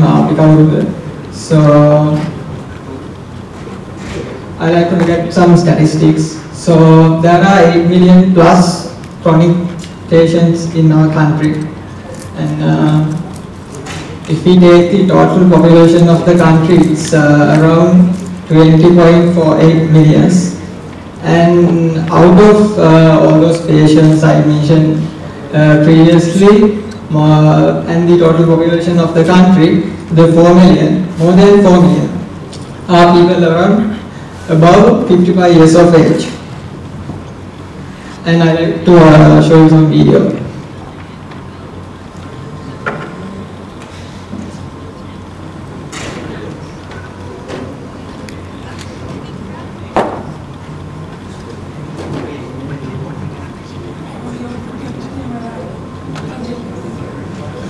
recoverable. So I like to look at some statistics. So there are 8 million plus chronic patients in our country. And uh, if we take the total population of the country, it's uh, around 20.48 millions. And out of uh, all those patients I mentioned uh, previously, uh, and the total population of the country, the 4 million, more than 4 million, are people around above 55 years of age. And I like to uh, show you some video.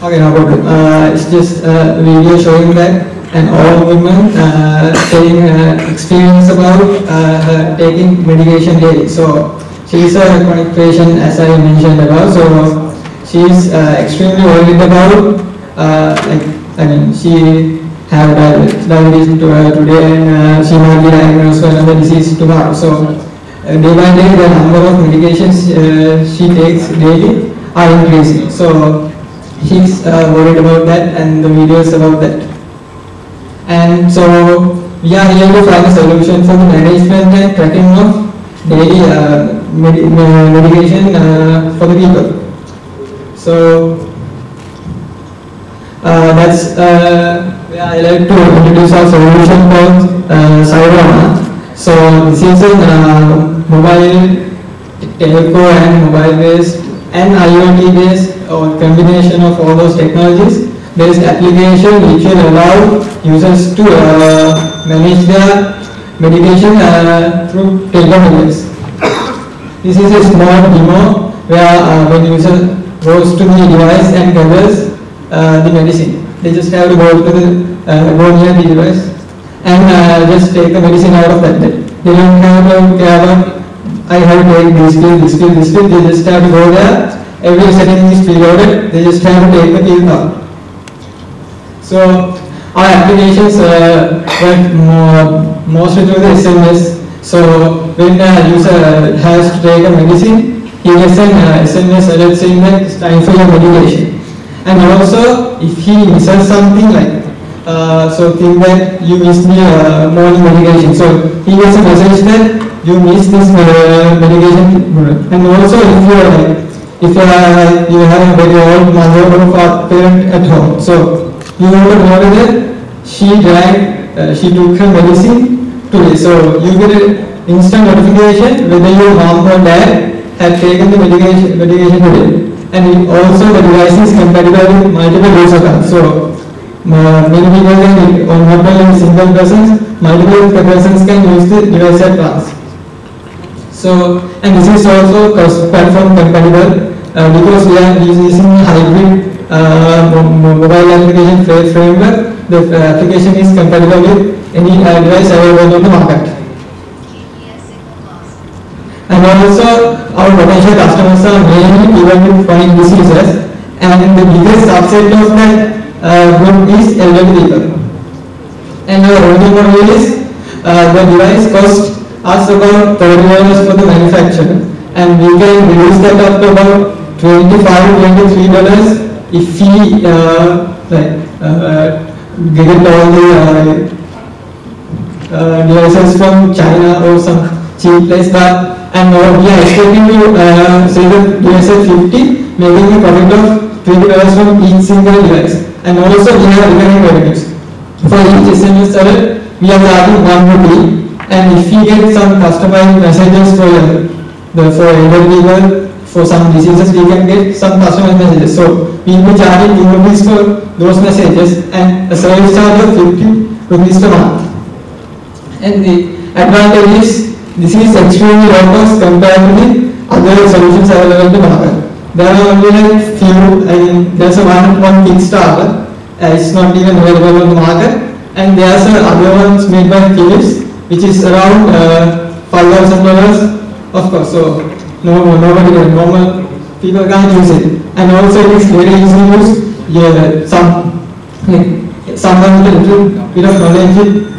Okay, no problem. Uh, it's just a video showing that an old woman uh, telling her experience about uh, her taking medication daily. So she's a chronic patient, as I mentioned about. So she's uh, extremely worried about, uh, like, I mean, she have diabetes to her today, and uh, she might be diagnosed with another disease tomorrow. So uh, day by day, the number of medications uh, she takes daily are increasing. So he's uh, worried about that and the videos about that. And so we are here to find a solution for the management and tracking of daily uh, medi uh, medication uh, for the people. So uh, that's uh, where I like to introduce our solution called uh. So this is a uh, mobile telco and mobile based and IoT based or combination of all those technologies based application which will allow users to uh, manage their medication uh, through telemetries. This is a small demo where uh, when user goes to the device and gathers uh, the medicine. They just have to go to the uh, go near the device and uh, just take the medicine out of that. They don't have to care about I have to take this pill, this pill, this pill. They just have to go there every setting is preloaded, they just have to take the pill out. So our applications uh, work more, mostly through the SMS. So when the user has to take a medicine, he gets an uh, SMS alert saying that it's time for your medication. And also, if he misses something like, uh, so think that you missed the uh, morning medication. So he gets a message that you miss this uh, medication. And also, if you are like, if you have, you have a very old mother or parent at home, so you want to know that she drank, uh, she took her medicine today. So you get an instant notification whether your mom or dad had taken the medication, medication today. And also the device is compatible with multiple user accounts. So uh, many people can, or not only single persons, multiple persons can use the device at once. So, and this is also cross-platform compatible uh, because we are using hybrid uh, mo- mo- mobile application framework. The uh, application is compatible with any device available on the market. And also, our potential customers are mainly people with chronic diseases, and the biggest subset of that uh, group is elderly people. And our only model is uh, the device costs us about thirty dollars for the manufacturer, and we can reduce that up to about twenty-five, twenty-three dollars if we uh, like uh, get all the uh, uh, devices from China or some cheap place, but and uh, we are expecting to uh, sell the device 50, making a profit of twenty dollars from each single device, and also we have recurring revenues. For each SMS alert, we are charging one rupee, and if we get some customized messages for uh, the for people, for some diseases, we can get some customized messages. So we will be charging rupees for those messages and a service charge of 50 rupees per month. And the advantage is this is extremely cost compared to the other solutions available in the market. There are only like few, I mean, there's a one one Kickstarter, uh, it's not even available on the market, and there's a other ones made by Philips, which is around uh, five thousand dollars, of course. So no, no, nobody can, normal people can't use it, and also it is very easy to use. Yeah, some like someone with a little bit of in